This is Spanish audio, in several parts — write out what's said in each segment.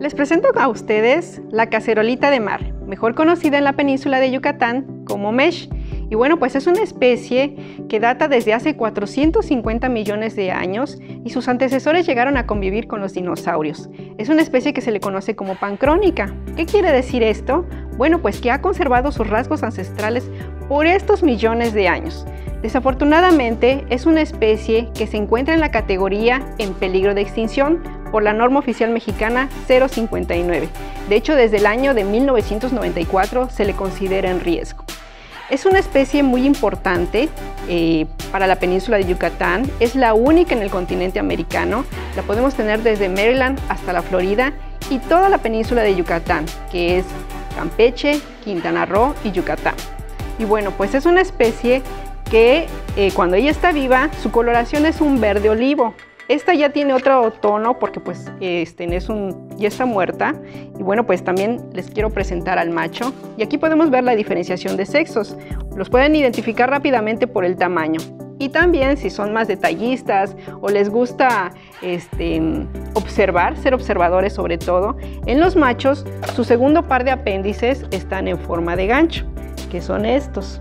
Les presento a ustedes la cacerolita de mar, mejor conocida en la península de Yucatán como mesh. Y bueno, pues es una especie que data desde hace 450 millones de años y sus antecesores llegaron a convivir con los dinosaurios. Es una especie que se le conoce como pancrónica. ¿Qué quiere decir esto? Bueno, pues que ha conservado sus rasgos ancestrales por estos millones de años. Desafortunadamente, es una especie que se encuentra en la categoría en peligro de extinción por la norma oficial mexicana 059. De hecho, desde el año de 1994 se le considera en riesgo. Es una especie muy importante eh, para la península de Yucatán. Es la única en el continente americano. La podemos tener desde Maryland hasta la Florida y toda la península de Yucatán, que es Campeche, Quintana Roo y Yucatán. Y bueno, pues es una especie que eh, cuando ella está viva, su coloración es un verde olivo. Esta ya tiene otro tono porque pues este, es un, ya está muerta. Y bueno, pues también les quiero presentar al macho. Y aquí podemos ver la diferenciación de sexos. Los pueden identificar rápidamente por el tamaño. Y también si son más detallistas o les gusta este, observar, ser observadores sobre todo, en los machos su segundo par de apéndices están en forma de gancho, que son estos.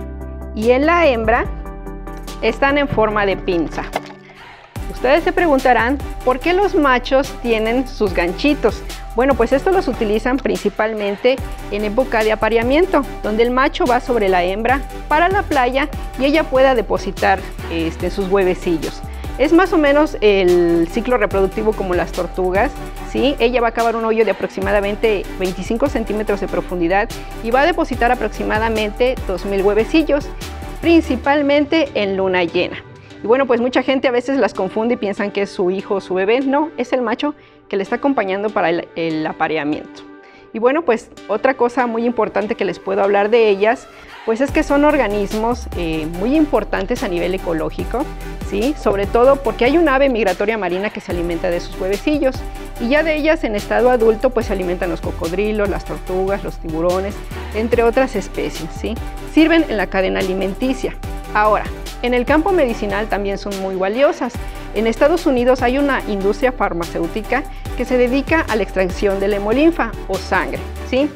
Y en la hembra están en forma de pinza. Ustedes se preguntarán, ¿por qué los machos tienen sus ganchitos? Bueno, pues estos los utilizan principalmente en época de apareamiento, donde el macho va sobre la hembra para la playa y ella pueda depositar este, sus huevecillos. Es más o menos el ciclo reproductivo como las tortugas, ¿sí? Ella va a acabar un hoyo de aproximadamente 25 centímetros de profundidad y va a depositar aproximadamente 2.000 huevecillos, principalmente en luna llena. Y bueno, pues mucha gente a veces las confunde y piensan que es su hijo o su bebé. No, es el macho que le está acompañando para el, apareamiento. Y bueno, pues otra cosa muy importante que les puedo hablar de ellas, pues es que son organismos eh, muy importantes a nivel ecológico, ¿sí? Sobre todo porque hay una ave migratoria marina que se alimenta de sus huevecillos y ya de ellas en estado adulto pues se alimentan los cocodrilos, las tortugas, los tiburones, entre otras especies, ¿sí? Sirven en la cadena alimenticia. Ahora, en el campo medicinal también son muy valiosas. En Estados Unidos hay una industria farmacéutica que se dedica a la extracción de la hemolinfa o sangre. ¿sí?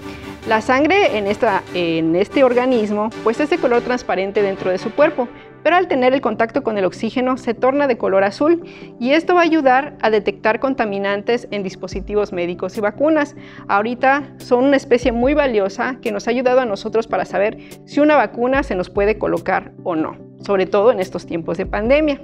La sangre en, esta, en este organismo pues es de color transparente dentro de su cuerpo, pero al tener el contacto con el oxígeno se torna de color azul y esto va a ayudar a detectar contaminantes en dispositivos médicos y vacunas. Ahorita son una especie muy valiosa que nos ha ayudado a nosotros para saber si una vacuna se nos puede colocar o no sobre todo en estos tiempos de pandemia.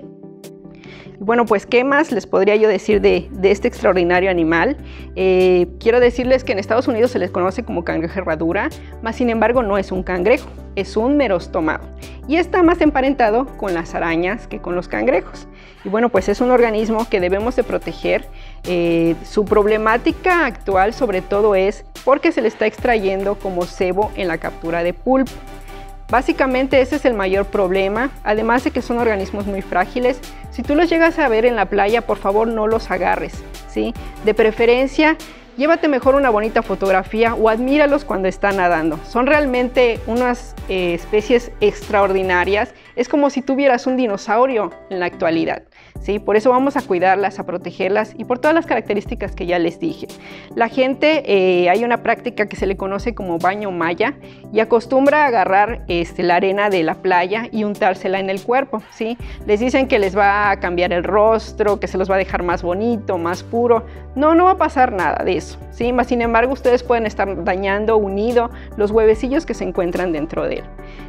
Bueno, pues, ¿qué más les podría yo decir de, este extraordinario animal? Eh, quiero decirles que en Estados Unidos se les conoce como cangrejo herradura, mas sin embargo no es un cangrejo, es un merostomado. Y está más emparentado con las arañas que con los cangrejos. Y bueno, pues es un organismo que debemos de proteger. Eh, su problemática actual sobre todo es porque se le está extrayendo como cebo en la captura de pulpo. Básicamente ese es el mayor problema, además de que son organismos muy frágiles. Si tú los llegas a ver en la playa, por favor no los agarres, ¿sí? De preferencia, llévate mejor una bonita fotografía o admíralos cuando están nadando. Son realmente unas eh, especies extraordinarias. Es como si tuvieras un dinosaurio en la actualidad. ¿Sí? Por eso vamos a cuidarlas, a protegerlas y por todas las características que ya les dije. La gente, eh, hay una práctica que se le conoce como baño maya y acostumbra agarrar este, la arena de la playa y untársela en el cuerpo, ¿sí? Les dicen que les va a cambiar el rostro, que se los va a dejar más bonito, más puro. No, no va a pasar nada de eso, ¿sí? Más sin embargo, ustedes pueden estar dañando, unido, los huevecillos que se encuentran dentro de él.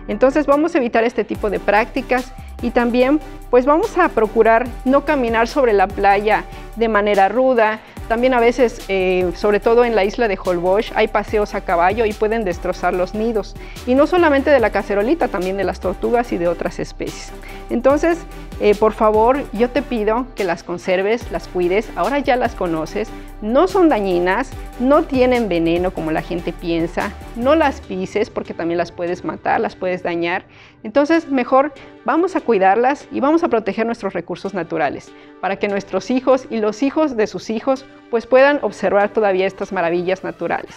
Entonces vamos a evitar este tipo de prácticas y también pues vamos a procurar no caminar sobre la playa de manera ruda. También a veces, eh, sobre todo en la isla de Holbox, hay paseos a caballo y pueden destrozar los nidos. Y no solamente de la cacerolita, también de las tortugas y de otras especies. Entonces, eh, por favor, yo te pido que las conserves, las cuides. Ahora ya las conoces. No son dañinas, no tienen veneno como la gente piensa. No las pises porque también las puedes matar, las puedes dañar. Entonces, mejor vamos a cuidarlas y vamos a proteger nuestros recursos naturales para que nuestros hijos y los hijos de sus hijos pues puedan observar todavía estas maravillas naturales.